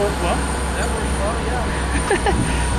works well. That works well, yeah.